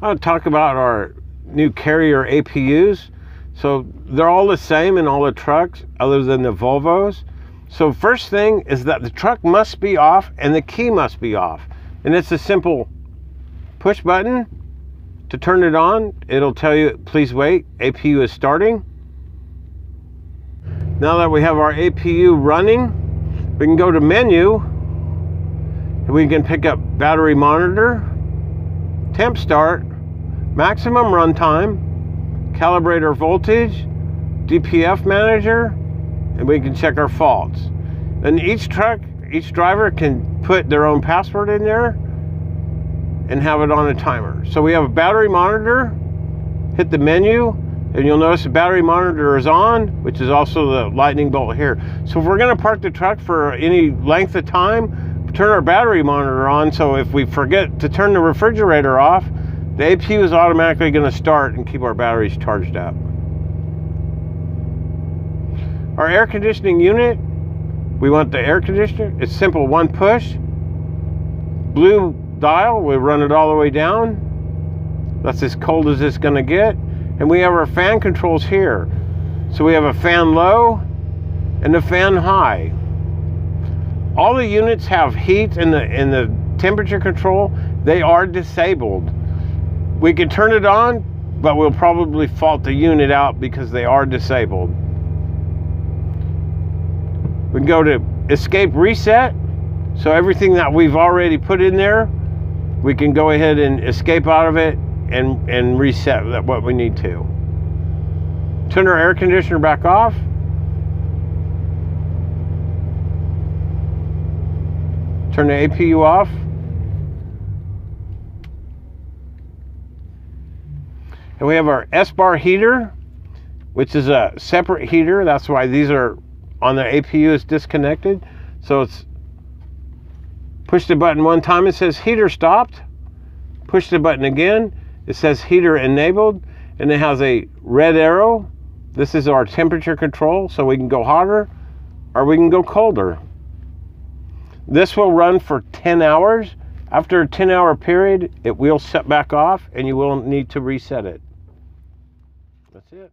I'll talk about our new carrier APUs. So they're all the same in all the trucks other than the Volvos. So first thing is that the truck must be off and the key must be off. And it's a simple push button to turn it on. It'll tell you, please wait, APU is starting. Now that we have our APU running, we can go to menu and we can pick up battery monitor, temp start, maximum runtime, calibrator voltage, DPF manager, and we can check our faults. And each truck, each driver can put their own password in there and have it on a timer. So we have a battery monitor, hit the menu, and you'll notice the battery monitor is on, which is also the lightning bolt here. So if we're gonna park the truck for any length of time, turn our battery monitor on, so if we forget to turn the refrigerator off, the APU is automatically gonna start and keep our batteries charged up. Our air conditioning unit, we want the air conditioner. It's simple, one push. Blue dial, we run it all the way down. That's as cold as it's gonna get. And we have our fan controls here. So we have a fan low and a fan high. All the units have heat and the, and the temperature control. They are disabled. We can turn it on, but we'll probably fault the unit out because they are disabled. We can go to escape reset. So everything that we've already put in there, we can go ahead and escape out of it and, and reset what we need to. Turn our air conditioner back off. Turn the APU off. And we have our Espar heater, which is a separate heater. That's why these are on the APU is disconnected. So it's push the button one time, it says heater stopped. Push the button again, it says heater enabled, and it has a red arrow. This is our temperature control, so we can go hotter or we can go colder. This will run for 10 hours. After a 10 hour period, it will set back off and you will need to reset it. That's it.